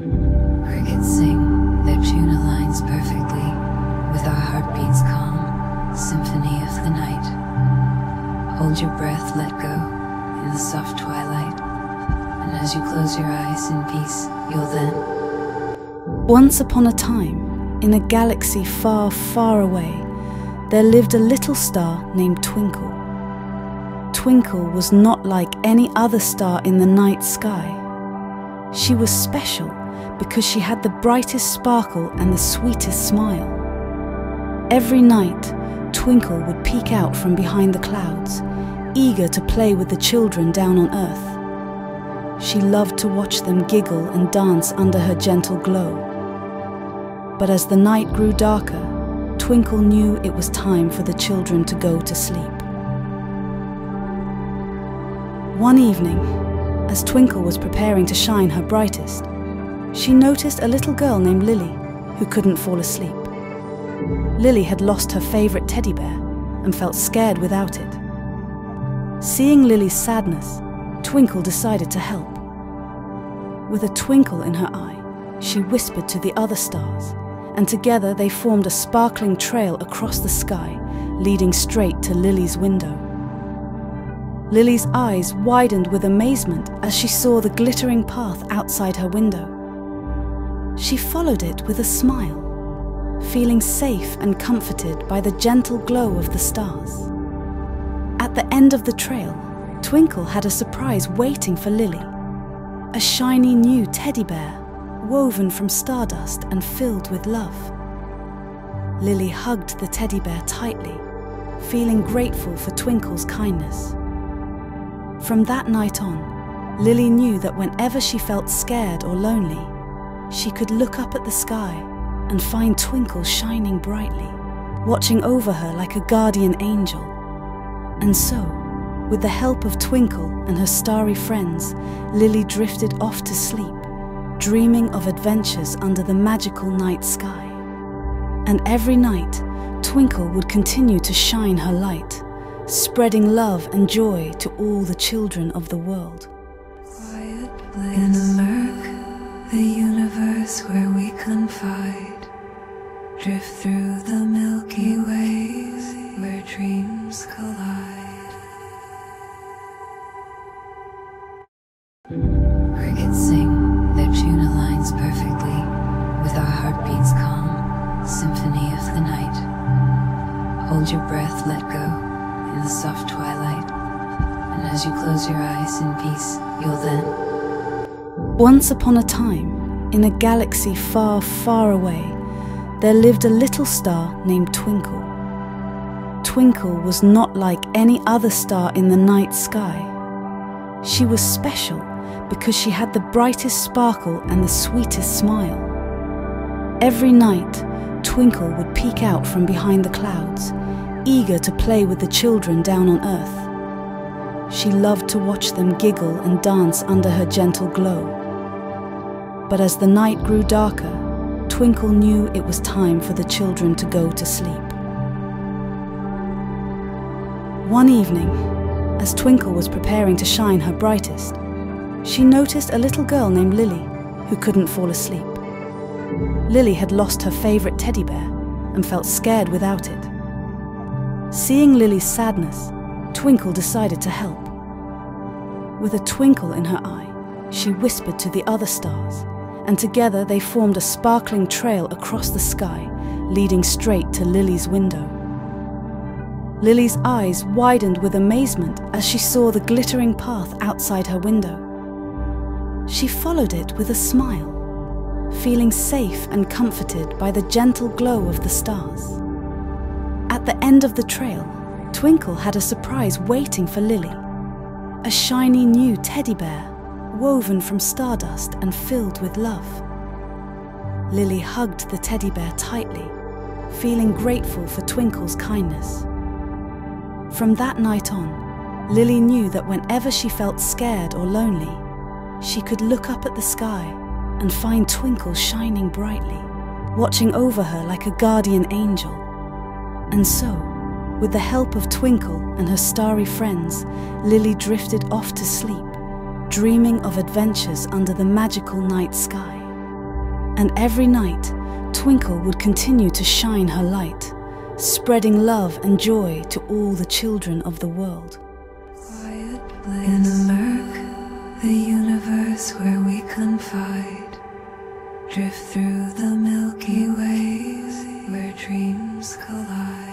Crickets sing, their tune aligns perfectly with our heartbeats calm, symphony of the night. Hold your breath, let go in the soft twilight, and as you close your eyes in peace, you'll then. Once upon a time, in a galaxy far, far away, there lived a little star named Twinkle. Twinkle was not like any other star in the night sky. She was special because she had the brightest sparkle and the sweetest smile. Every night, Twinkle would peek out from behind the clouds, eager to play with the children down on earth. She loved to watch them giggle and dance under her gentle glow. But as the night grew darker, Twinkle knew it was time for the children to go to sleep. One evening, as Twinkle was preparing to shine her brightest, she noticed a little girl named Lily who couldn't fall asleep. Lily had lost her favourite teddy bear and felt scared without it. Seeing Lily's sadness, Twinkle decided to help. With a twinkle in her eye, she whispered to the other stars, and together they formed a sparkling trail across the sky, leading straight to Lily's window. Lily's eyes widened with amazement as she saw the glittering path outside her window. She followed it with a smile, feeling safe and comforted by the gentle glow of the stars. At the end of the trail, Twinkle had a surprise waiting for Lily a shiny new teddy bear, woven from stardust and filled with love. Lily hugged the teddy bear tightly, feeling grateful for Twinkle's kindness. From that night on, Lily knew that whenever she felt scared or lonely, she could look up at the sky and find Twinkle shining brightly, watching over her like a guardian angel. And so, with the help of Twinkle and her starry friends, Lily drifted off to sleep, dreaming of adventures under the magical night sky. And every night, Twinkle would continue to shine her light spreading love and joy to all the children of the world. The universe where we confide. Drift through the Milky Ways where dreams collide. Crickets sing, their tune aligns perfectly with our heartbeats calm, symphony of the night. Hold your breath, let go in the soft twilight, and as you close your eyes in peace, you'll then. Once upon a time, in a galaxy far, far away, there lived a little star named Twinkle. Twinkle was not like any other star in the night sky. She was special because she had the brightest sparkle and the sweetest smile. Every night, Twinkle would peek out from behind the clouds, eager to play with the children down on earth. She loved to watch them giggle and dance under her gentle glow. But as the night grew darker, Twinkle knew it was time for the children to go to sleep. One evening, as Twinkle was preparing to shine her brightest, she noticed a little girl named Lily who couldn't fall asleep. Lily had lost her favourite teddy bear and felt scared without it. Seeing Lily's sadness, Twinkle decided to help. With a twinkle in her eye, she whispered to the other stars, and together they formed a sparkling trail across the sky, leading straight to Lily's window. Lily's eyes widened with amazement as she saw the glittering path outside her window. She followed it with a smile, feeling safe and comforted by the gentle glow of the stars. At the end of the trail, Twinkle had a surprise waiting for Lily a shiny new teddy bear, woven from stardust and filled with love. Lily hugged the teddy bear tightly, feeling grateful for Twinkle's kindness. From that night on, Lily knew that whenever she felt scared or lonely, she could look up at the sky and find Twinkle shining brightly, watching over her like a guardian angel. And so, with the help of Twinkle and her starry friends, Lily drifted off to sleep, dreaming of adventures under the magical night sky. And every night, Twinkle would continue to shine her light, spreading love and joy to all the children of the world. In the murk, the universe where we confide, drift through the Milky Ways where dreams collide.